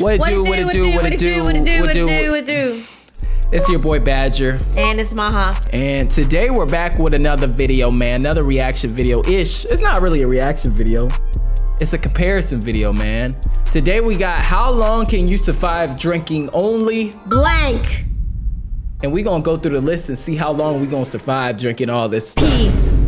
What it do, what it do, what it do, what it do, what it do, what it do. It's your boy Badger. And it's Maha. And today we're back with another video, man. Another reaction video-ish. It's not really a reaction video. It's a comparison video, man. Today we got how long can you survive drinking only Blank. And we gonna go through the list and see how long we gonna survive drinking all this stuff. P.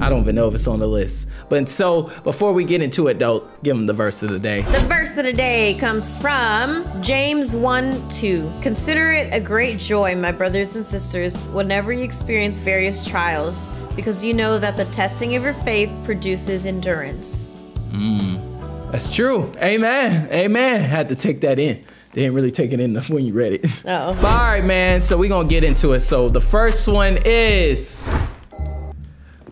I don't even know if it's on the list. But so before we get into it though, give them the verse of the day. The verse of the day comes from James 1 2. Consider it a great joy, my brothers and sisters, whenever you experience various trials, because you know that the testing of your faith produces endurance. Mm. That's true. Amen. Amen. Had to take that in. They didn't really take it in when you read it. Uh-oh. All right, man. So we're gonna get into it. So the first one is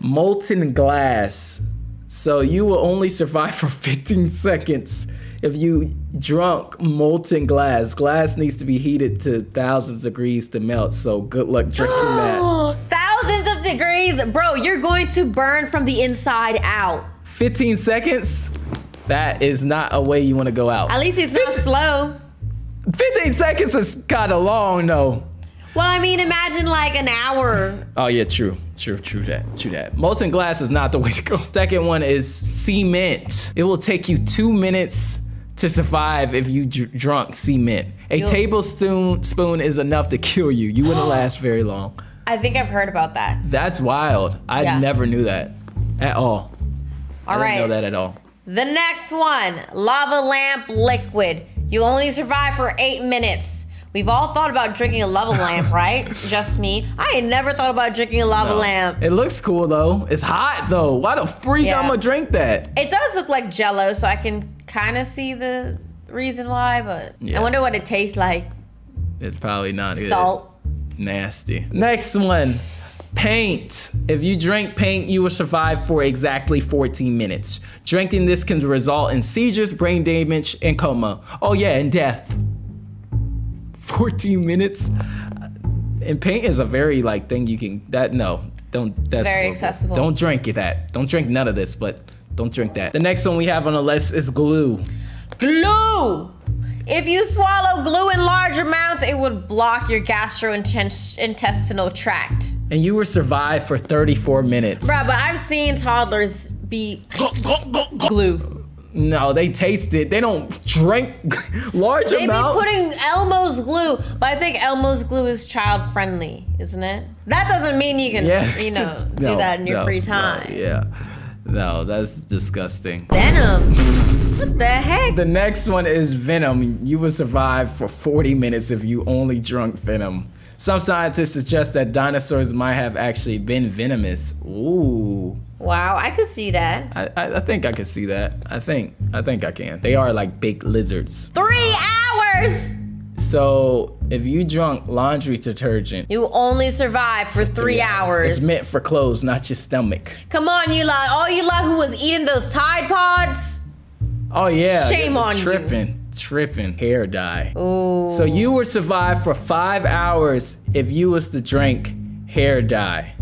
molten glass. So you will only survive for 15 seconds if you drunk molten glass. Glass needs to be heated to thousands of degrees to melt. So good luck drinking that. Thousands of degrees. Bro, you're going to burn from the inside out. 15 seconds. That is not a way you want to go out. At least it's not slow. 15 seconds is kind of long, though. Well, I mean, imagine like an hour. Oh yeah, true, true, true that, true that. Molten glass is not the way to go. Second one is cement. It will take you two minutes to survive if you dr- drunk cement. A You'll- tablespoon spoon is enough to kill you. You wouldn't last very long. I think I've heard about that. That's wild. I Yeah. never knew that at all. I All didn't right. know that at all. The next one, lava lamp liquid. You only survive for eight minutes. We've all thought about drinking a lava lamp, right? Just me. I ain't never thought about drinking a lava No. lamp. It looks cool though. It's hot though. Why the freak Yeah. I'm gonna drink that? It does look like jello, so I can kind of see the reason why, but Yeah. I wonder what it tastes like. It's probably not good. Salt. Nasty. Next one. Paint. If you drink paint, you will survive for exactly 14 minutes. Drinking this can result in seizures, brain damage, and coma. Oh yeah, and death. 14 minutes? And paint is a very like thing you can that no. Don't that's very horrible. accessible. Don't drink it that. Don't drink none of this, but don't drink that. The next one we have on the list is glue. Glue. If you swallow glue in large amounts, it would block your gastrointestinal tract. And you will survive for 34 minutes. Bruh, but I've seen toddlers be glue. No, they taste it. They don't drink large They be amounts. putting Elmer's glue, but I think Elmer's glue is child friendly, isn't it? That doesn't mean you can, Yes. you know, do No, that in your no, free no, time. yeah. No, that's disgusting. Venom. what the heck? The next one is Venom. You will survive for 40 minutes if you only drunk Venom. Some scientists suggest that dinosaurs might have actually been venomous. Ooh. Wow, I could see that. I, I, I think I could see that. I think I think I can. They are like big lizards. Three hours. So if you drunk laundry detergent, You only survive for three hours. It's meant for clothes, not your stomach. Come on, you lot. All you lot who was eating those Tide Pods. Oh yeah. Shame on you. tripping, Tripping. Hair dye. Ooh. So you would survive for five hours if you was to drink hair dye.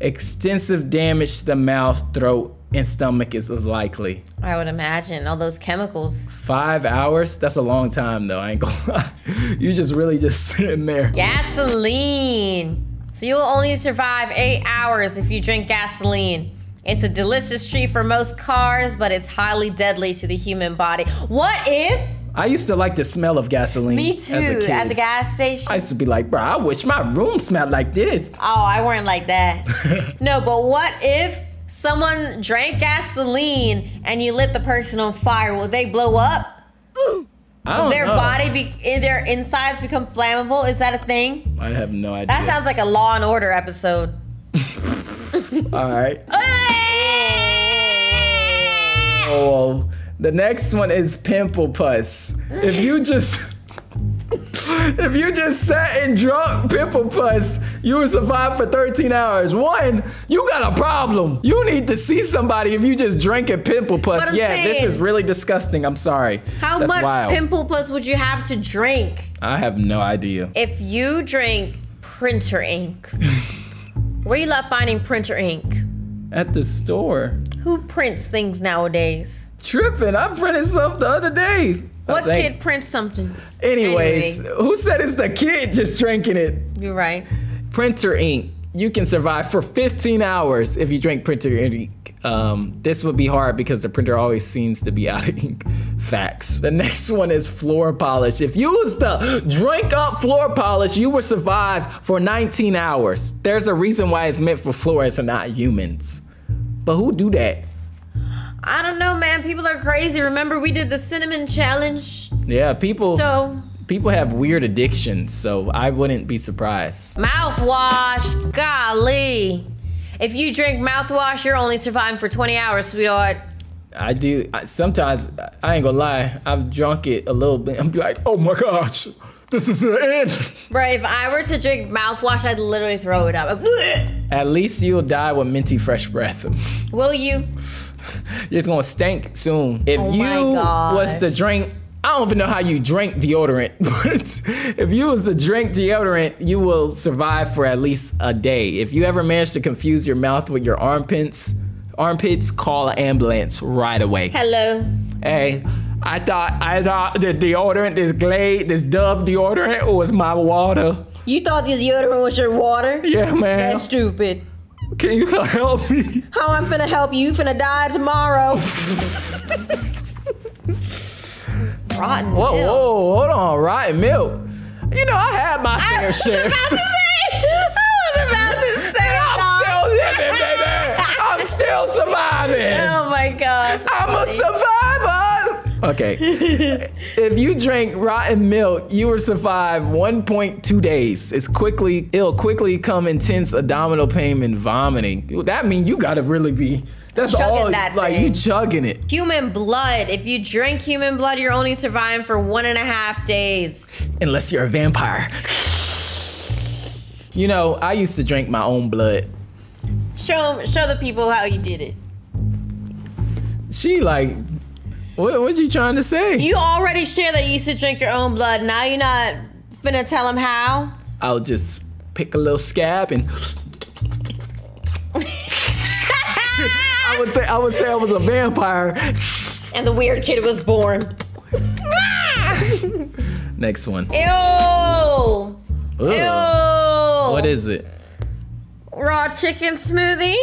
Extensive damage to the mouth, throat, and stomach is likely. I would imagine all those chemicals. Five hours? That's a long time though, I ain't gonna lie. You just really just sitting there. Gasoline. So you'll only survive eight hours if you drink gasoline. It's a delicious treat for most cars, but it's highly deadly to the human body. What if? I used to like the smell of gasoline. Me as a too. kid. At the gas station. I used to be like, bro, I wish my room smelled like this. Oh, I weren't like that. no, but what if someone drank gasoline and you lit the person on fire? Will they blow up? I don't Their know. body, be, in their insides become flammable? Is that a thing? I have no idea. That sounds like a Law and Order episode. All right. Oh, the next one is pimple pus. If you just if you just sat and drunk pimple pus, you would survive for 13 hours. One, you got a problem. You need to see somebody if you just drink a pimple pus. Yeah, this is really disgusting. I'm sorry. How That's much wild. pimple pus would you have to drink I have no idea. if you drink printer ink? Where you lot finding printer ink? At the store. Who prints things nowadays? Tripping. I printed stuff the other day. What kid prints something? Anyways, Anyway. who said it's the kid just drinking it? You're right. Printer ink. You can survive for 15 hours if you drink printer ink. Um, this would be hard because the printer always seems to be out of ink. Facts. The next one is floor polish. If you was to drink up floor polish, you would survive for 19 hours. There's a reason why it's meant for floors and not humans. But who do that? I don't know, man. People are crazy. Remember, we did the cinnamon challenge. Yeah, people So, people have weird addictions, so I wouldn't be surprised. mouthwash. Golly. If you drink mouthwash, you're only surviving for 20 hours, sweetheart. I do. I, sometimes I ain't gonna lie. I've drunk it a little bit. I'm like, oh my gosh, this is the end. Bro, if I were to drink mouthwash, I'd literally throw it up. At least you'll die with minty fresh breath. Will you? it's gonna stink soon. If Oh you was to drink, I don't even know how you drink deodorant, but if you was to drink deodorant, you will survive for at least a day. If you ever manage to confuse your mouth with your armpits, armpits, call an ambulance right away. Hello. Hey, I thought I thought the deodorant, this Glade, this Dove deodorant was my water. You thought the deodorant was your water? Yeah, man. That's stupid. Can you help me? How I'm finna help you? You finna die tomorrow. Rotten. Whoa, milk. whoa, hold on, rotten milk. You know, I had my fair share. About to say, I'm still living, baby. I'm still surviving. Oh my gosh. I'm a survivor. Okay. if you drink rotten milk, you will survive 1.2 days. It's quickly, it'll quickly come intense abdominal pain and vomiting. That means you gotta really be. That's Chugging all. that like thing. you chugging it. Human blood. If you drink human blood, you're only surviving for one and a half days. Unless you're a vampire. You know, I used to drink my own blood. Show show the people how you did it. She like, what? What you trying to say? You already shared that you used to drink your own blood. Now you're not finna tell him how. I'll just pick a little scab and. I would th- I would say I was a vampire. And the weird kid was born. Next one. Ew. Ugh. Ew. What is it? raw chicken smoothie?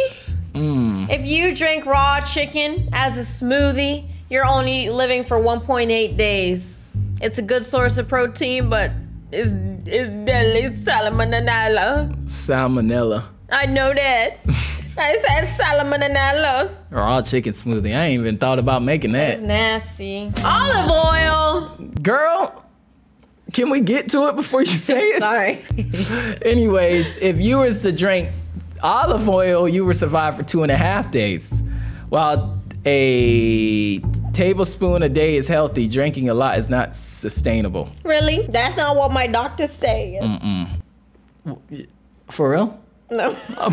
Mm. If you drink raw chicken as a smoothie, you're only living for 1.8 days. It's a good source of protein, but it's it's deadly salmonella. Salmonella. I know that. I said salmonella. Raw chicken smoothie. I ain't even thought about making that. It's nasty. Olive oil. Girl, can we get to it before you say it? Sorry. Anyways, if you was to drink olive oil, you would survive for two and a half days. While a tablespoon a day is healthy, drinking a lot is not sustainable. really? That's not what my doctor said. For real? No.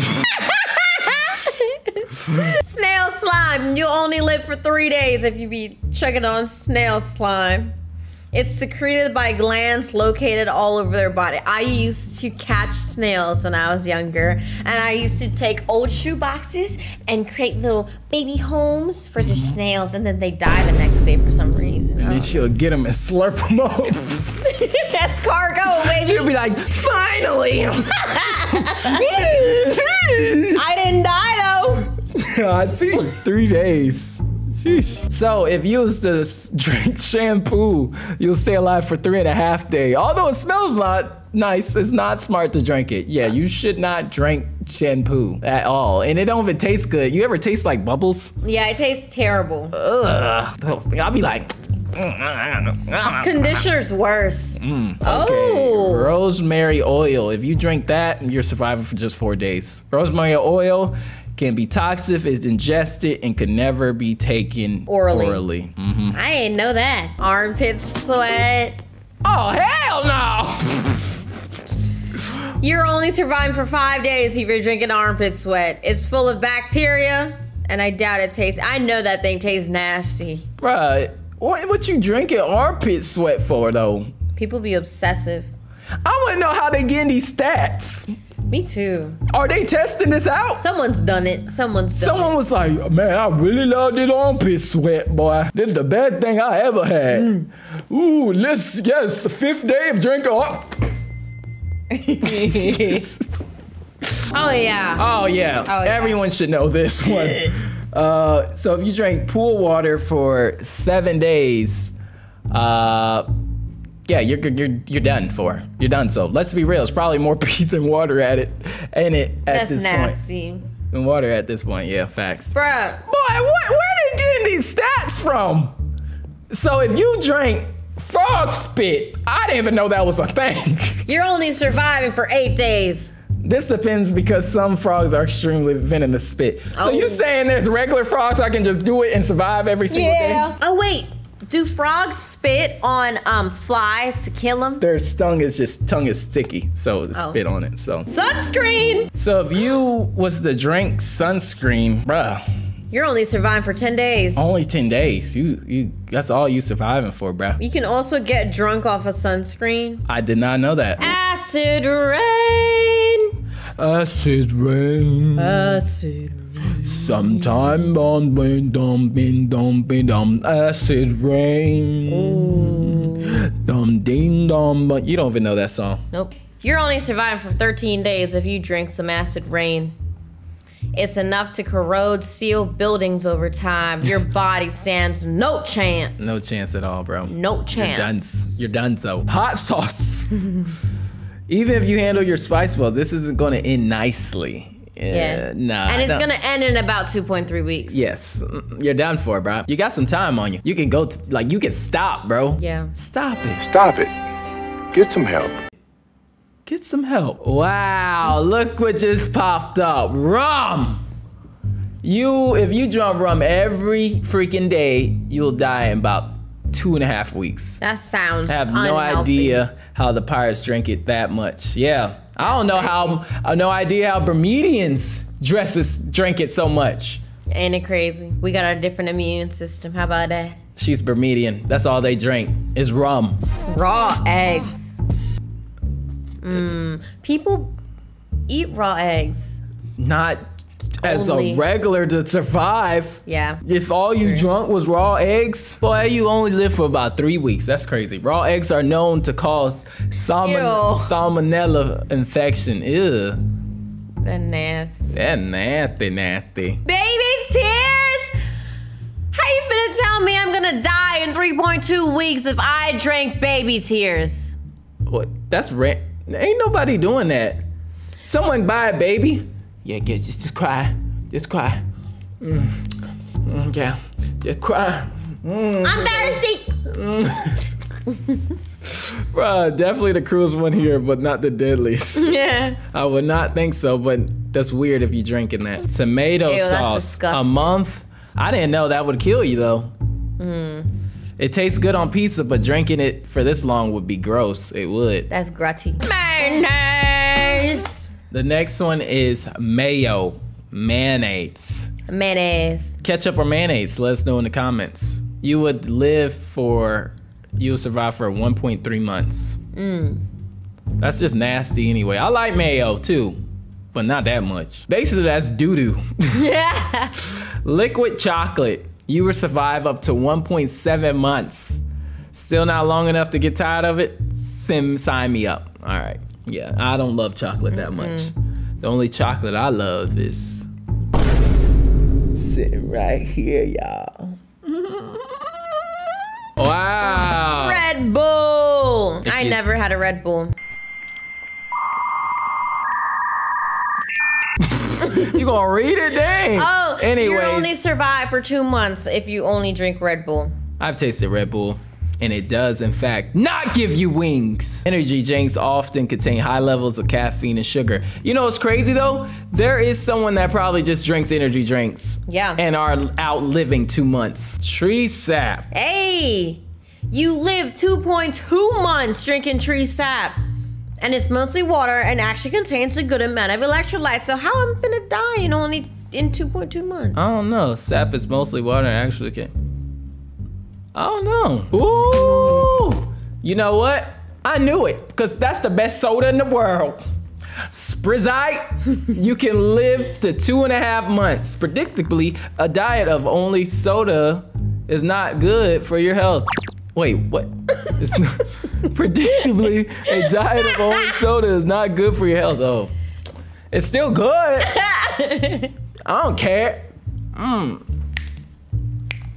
snail slime. You only live for three days if you be chugging on snail slime. It's secreted by glands located all over their body. I used to catch snails when I was younger, and I used to take old shoe boxes and create little baby homes for their mm-hmm. snails, and then they die the next day for some reason. And then Oh. she'll get them and slurp them up. That's cargo, She'll be like, finally! I didn't die though. I see. Three days. Sheesh. So if you was to drink shampoo, you'll stay alive for three and a half days. Although it smells not nice, it's not smart to drink it. Yeah, you should not drink shampoo at all. And it don't even taste good. You ever taste like bubbles? Yeah, it tastes terrible. Ugh. I'll be like, I don't know. Conditioner's worse. Mm, okay. Oh. Rosemary oil. If you drink that, you're surviving for just four days. Rosemary oil can be toxic if it's ingested and can never be taken Orally. orally. Mhm. I didn't know that. Armpit sweat. Oh, hell no! You're only surviving for five days if you're drinking armpit sweat. It's full of bacteria, and I doubt it tastes. I know that thing tastes nasty. Bruh, what, what you drinking armpit sweat for, though? People be obsessive I want to know how they getting these stats. Me too. Are they testing this out? Someone's done it. Someone's done Someone it. was like, man, I really love this armpit sweat, boy. This is the best thing I ever had. Mm. Ooh, let's, yes, fifth day of drinking. Oh yeah. Oh yeah, Oh, yeah. everyone should know this one. uh, so if you drink pool water for seven days, uh, yeah, you're you're you're done for. You're done. So let's be real. It's probably more pee than water at it, ain't it? At this point? That's this nasty. point, than water at this point. Yeah, facts. Bruh. Boy, what, where are they getting these stats from? So if you drink frog spit, I didn't even know that was a thing. You're only surviving for eight days. This depends because some frogs are extremely venomous spit. So Oh. you saying there's regular frogs I can just do it and survive every single day? Oh wait. Do frogs spit on um flies to kill them? Their stung is just tongue is sticky, so Oh. spit on it. So Sunscreen. so if you was to drink sunscreen, bruh, You're only surviving for ten days. only ten days. You you that's all you surviving for, bruh. You can also get drunk off of sunscreen. I did not know that. Acid rain. Acid rain. Acid. Sometime on bing dum bing dum bing dum acid rain. Dum ding dum but you don't even know that song. Nope. You're only surviving for 13 days if you drink some acid rain. It's enough to corrode steel buildings over time. Your body stands no chance. No chance at all, bro. No You're chance. done. You're done so. Hot sauce. Even if you handle your spice well, this isn't gonna end nicely. Yeah. Nah. and it's no. gonna end in about 2.3 weeks. Yes, you're done for, bro. You got some time on you. You can go, to, like, you can stop, bro. Yeah. Stop it. Stop it. Get some help. Get some help. Wow, look what just popped up. Rum. You, if you drink rum every freaking day, you'll die in about two and a half weeks. That sounds I have no idea how the pirates drink it that much. Yeah, I don't know how. I have no idea how Bermudians dresses drink it so much. Ain't it crazy? We got our different immune system. How about that? She's Bermudian. That's all they drink is rum. Raw eggs. Mmm. People eat raw eggs. Not as Only. a regular to survive. Yeah. If all you True. drunk was raw eggs, boy, you only live for about three weeks. That's crazy. Raw eggs are known to cause salmon- salmonella infection. Ew. They're nasty. That nasty, nasty. Baby tears! How you finna tell me I'm gonna die in 3.2 weeks if I drank baby tears? What? That's rent. Ain't nobody doing that. Someone buy a baby. Yeah, get just, just cry, just cry. Mm. Mm, yeah, just cry. I'm thirsty! Bruh, definitely the cruise one here, but not the deadliest. Yeah. I would not think so, but that's weird if you're drinking that. Tomato Ew, that's sauce. disgusting. A month? I didn't know that would kill you though. Mm. It tastes good on pizza, but drinking it for this long would be gross. It would. That's grutty. Mayonnaise! The next one is mayo. Mayonnaise. Mayonnaise. Ketchup or mayonnaise? Let us know in the comments. You would live for, you would survive for 1.3 months. Mm. That's just nasty anyway. I like mayo too, but not that much. Basically, that's doo doo. Yeah. Liquid chocolate. You would survive up to 1.7 months. Still not long enough to get tired of it? Sim, sign me up. All right. Yeah, I don't love chocolate that much. The only chocolate I love is sitting right here, y'all. Wow. Red Bull! If I never had a Red Bull. You gonna read it? Dang. Oh, you only survive for two months if you only drink Red Bull. I've tasted Red Bull, and it does, in fact, not give you wings. Energy drinks often contain high levels of caffeine and sugar. You know what's crazy though? There is someone that probably just drinks energy drinks. Yeah. And are out living two months. Tree sap. Hey, you live 2.2 months drinking tree sap. And it's mostly water and actually contains a good amount of electrolytes. So how am I'm finna die in only in 2.2 months? I don't know. Sap is mostly water and actually can. I don't know. Ooh. You know what? I knew it because that's the best soda in the world. Sprizite, you can live to two and a half months. Predictably, a diet of only soda is not good for your health. Wait, what? It's not, predictably, a diet of only soda is not good for your health. Oh, it's still good. I don't care. Mm.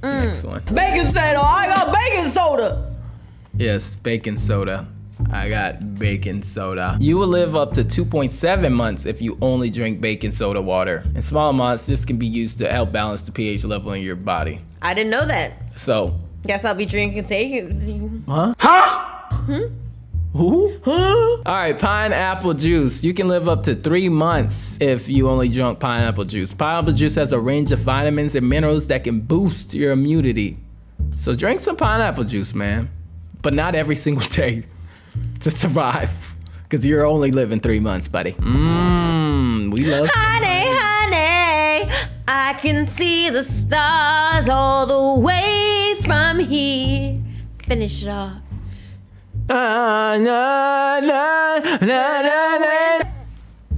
Next one. Bacon soda. I got bacon soda. Yes, baking soda. I got baking soda. You will live up to 2.7 months if you only drink baking soda water. In small amounts, this can be used to help balance the pH level in your body. I didn't know that. So, Guess I'll be drinking bacon. Who? All right, pineapple juice. You can live up to three months if you only drunk pineapple juice. Pineapple juice has a range of vitamins and minerals that can boost your immunity. So drink some pineapple juice, man. But not every single day to survive. Because you're only living three months, buddy. Mmm, we love Honey, honey, I can see the stars all the way from here. Finish it off.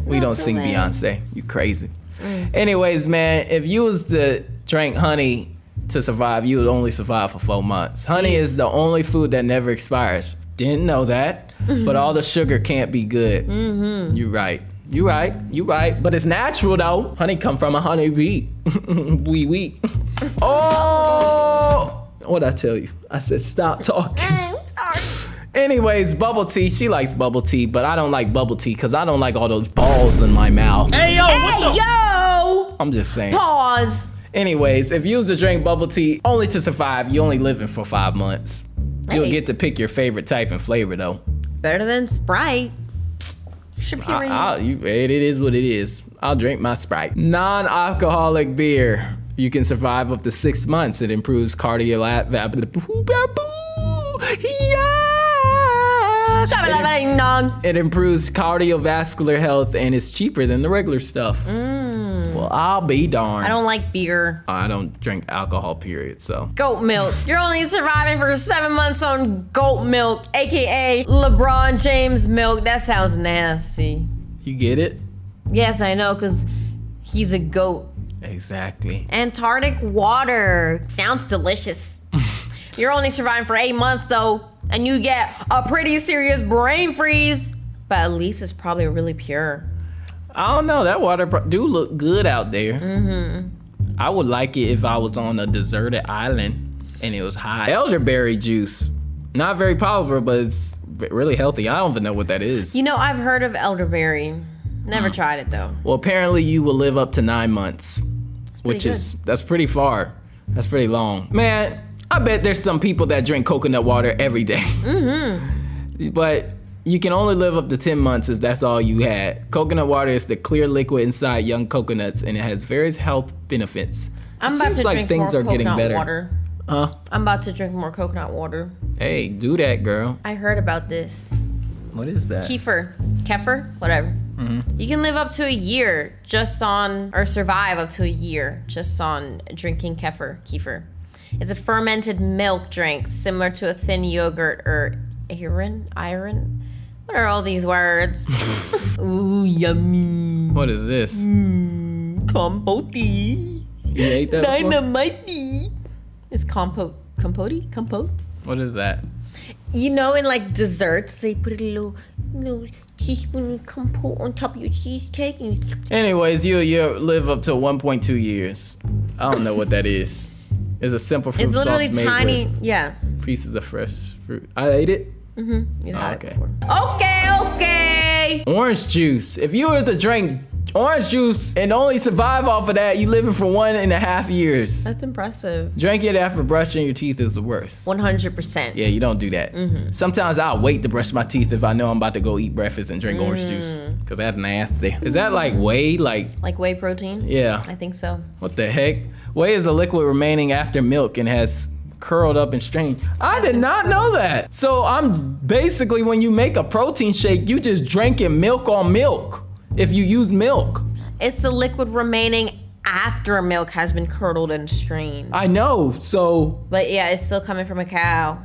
We don't sing. Beyonce. You crazy. Anyways, man, if you was to drink honey to survive, you would only survive for four months. Honey Jeez. is the only food that never expires. Didn't know that, but all the sugar can't be good. Mm-hmm. You right. You right. You right. But it's natural though. Honey come from a honey bee. wee wee. Oh! What'd I tell you? I said stop talking. Anyways, bubble tea. She likes bubble tea, but I don't like bubble tea because I don't like all those balls in my mouth. Hey, yo! Hey, yo! I'm just saying. Pause. Anyways, if you was to drink bubble tea only to survive, you only living for five months. You'll Hey. get to pick your favorite type and flavor though. Better than Sprite. Superior. I, I, you, it it is what it is. I'll drink my Sprite. Non-alcoholic beer. You can survive up to six months. It improves cardiovascular. Shabba-dabba-ding-dong. It improves cardiovascular health and it's cheaper than the regular stuff. Mm. Well, I'll be darned. I don't like beer. I don't drink alcohol, period. So Goat milk. You're only surviving for seven months on goat milk, aka LeBron James milk. That sounds nasty. you get it? Yes, I know, because he's a goat. Exactly. Antarctic water. Sounds delicious. You're only surviving for eight months though, and you get a pretty serious brain freeze. But at least it's probably really pure. I don't know. That water pro- do look good out there. Mm-hmm. I would like it if I was on a deserted island and it was hot. Elderberry juice. Not very popular, but it's really healthy. I don't even know what that is. You know, I've heard of elderberry. Never Hmm. tried it though. Well, apparently you will live up to nine months, which pretty is that's pretty far. That's pretty long, man. I bet there's some people that drink coconut water every day. Mm-hmm. but you can only live up to ten months if that's all you had. Coconut water is the clear liquid inside young coconuts, and it has various health benefits. I'm It about seems to like drink things more are getting coconut better. water. Huh? I'm about to drink more coconut water. Hey, do that, girl. I heard about this. What is that? Kefir, kefir, whatever. Mm-hmm. You can live up to a year just on, or survive up to a year just on drinking kefir. Kefir. It's a fermented milk drink similar to a thin yogurt or ayran. Ayran. What are all these words? Ooh, yummy. What is this? Mm, compote. You ate that? before? Dynamite. It's compote. Compote? Compote? What is that? You know, in like desserts, they put a little, little teaspoon of compote on top of your cheesecake, and you Anyways, you you live up to 1.2 years. I don't know what that is. It's a simple fruit it's literally sauce made tiny. with Yeah, pieces of fresh fruit. I ate it. Mm-hmm. you had oh, okay. it before. Okay, okay. Orange juice. If you were to drink orange juice and only survive off of that, you living for one and a half years. That's impressive. Drinking it after brushing your teeth is the worst. One hundred percent. Yeah, you don't do that. Mm-hmm. Sometimes I'll wait to brush my teeth if I know I'm about to go eat breakfast and drink orange Mm. juice. Cause that's nasty. Is that like whey? Like, Like whey protein. yeah. I think so. What the heck? Whey is a liquid remaining after milk and has curled up and strained. I did not know that. So I'm basically when you make a protein shake, you just drinking milk on milk. If you use milk. It's the liquid remaining after milk has been curdled and strained. I know. So But yeah, it's still coming from a cow.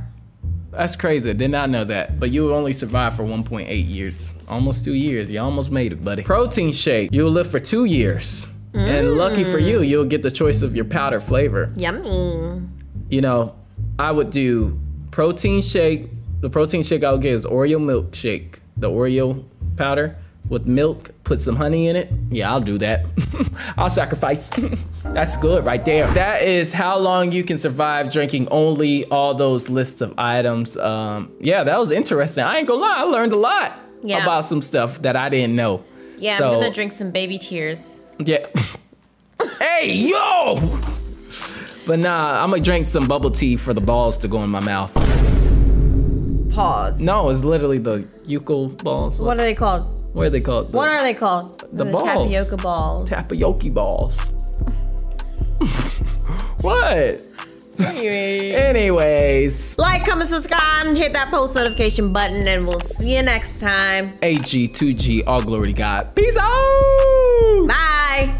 That's crazy. Did not know that. But you only survive for 1.8 years. Almost two years. You almost made it, buddy. Protein shake. You'll live for two years. And lucky for you, you'll get the choice of your powder flavor. Yummy. You know, I would do protein shake. The protein shake I would get is Oreo milkshake. The Oreo powder with milk. Put some honey in it. Yeah, I'll do that. I'll sacrifice. That's good right there. That is how long you can survive drinking only all those lists of items. Um, yeah, that was interesting. I ain't gonna lie, I learned a lot Yeah. about some stuff that I didn't know. Yeah, So- I'm gonna drink some baby tears. Yeah. hey, yo! But nah, I'm gonna drink some bubble tea for the balls to go in my mouth. Pause. No, it's literally the yucal balls. What are they called? What are they called? What are they called? The balls. tapioca balls. tapioca balls? what? Anyways, Like, comment, subscribe, and hit that post notification button, and we'll see you next time. AG2G, all glory to God. Peace out! Bye.